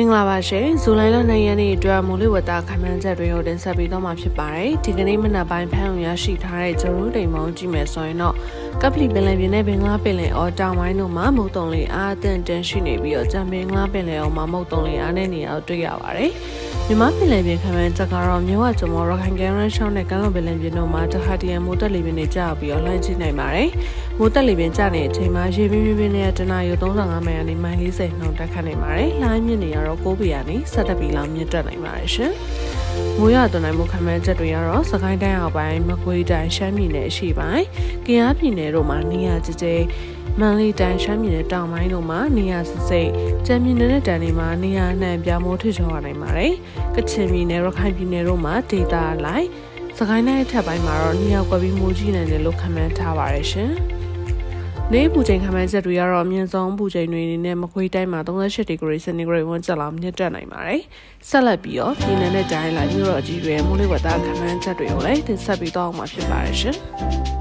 ္ဂလာပါရှင်ဇူလိုင်လ2ရက်နေ့အတွက်မိုးလေဝသခန့်မှန်းချက်တွေကိုတင်ဆက်ပေးတော့မှာဖြစ်ပါတယ်ဒီကနေ့မနက်ပိုင်းဖမ်းအောင်ရရှိထားတဲ့ဂျရူတိမ်မုံကြည့်မယ်ဆိုရင်တော့ကပလီပင်လယ်ပြင်နဲ့ဘင်္ဂလားပင်လယ်အော်တောင်ပိုင်းတို့မှာမုတ်တုံလေးအားအသင့်တန်းရှိနေပြီးတော့ကြံဘင်္ဂလားပင်လယ်အော်မှာမုတ်တုံလေးအားနဲ့နေရာကိုတွေ့ရပါတယ် မြန်မာပြည်လယ်ပြင်ခံမှန်းချက်ကတော့မြို့ဝကျမောရခိုင်ကရန်ရှောင်းနဲ့ကမ်းလွန်ပင်လယ်ပြင်တို့မှာတခါတရံမိုးတက်လေပင်တွေကျပြီးတော့လှမ်းကြည့်နိုင်ပါတယ်။မိုးတက်လေပင်ကျနေတဲ့အချိန်မှာရေပြင်းပြင်းပြင်းနဲ့တနအီ35မိုင်ကနေမိုင်40နှုန်းတက်ခတ်နိုင်ပါတယ်။လှမ်းမြင့်နေရတော့9ပေကနေ17ပေလောက်မြင့်တက်နိုင်ပါတယ်ရှင်။မိုးရသွန်းနိုင်မှုခံမှန်းချက်တွေကတော့စကိုင်းတိုင်းအောက်ပိုင်းမကွေးတိုင်းရှမ်းပြည်နယ်အရှေ့ပိုင်းကယားပြည်နယ်တို့မှာနေရာကျကျ မန္တလေးတိုင်းရှမ်းပြည်နယ်တောင်ပိုင်းတို့မှာနေရာစစ်စိတ်၊ကြံပြည်နယ်နဲ့တန်တွေမှာနေရာနှံပြမိုးထချောရနိုင်ပါတယ်။ကချင်ပြည်နယ်ရခိုင်ပြည်နယ်တို့မှာဒေသလိုက်စကိုင်းတိုင်းအထက်ပိုင်းမှာတော့နေရာကွက်ပြီးမိုးကြီးနိုင်တယ်လို့ခန့်မှန်းထားပါတယ်ရှင်။နေပူချိန်ခန့်မှန်းချက်တွေကတော့အမြင့်ဆုံးပူချိန်တွေအနေနဲ့မကွေးတိုင်းမှာ38ဒီဂရီစင်တီဂရိတ်ဝန်းကျင်လောက်မြင့်တက်နိုင်ပါတယ်။ဆက်လက်ပြီးတော့ပြည်နယ်နဲ့တိုင်းလာမြို့တော်ကြီးတွေမိုးလေဝသခန့်မှန်းချက်တွေကိုလည်းတင်ဆက်ပေးတော့မှာဖြစ်ပါတယ်ရှင်။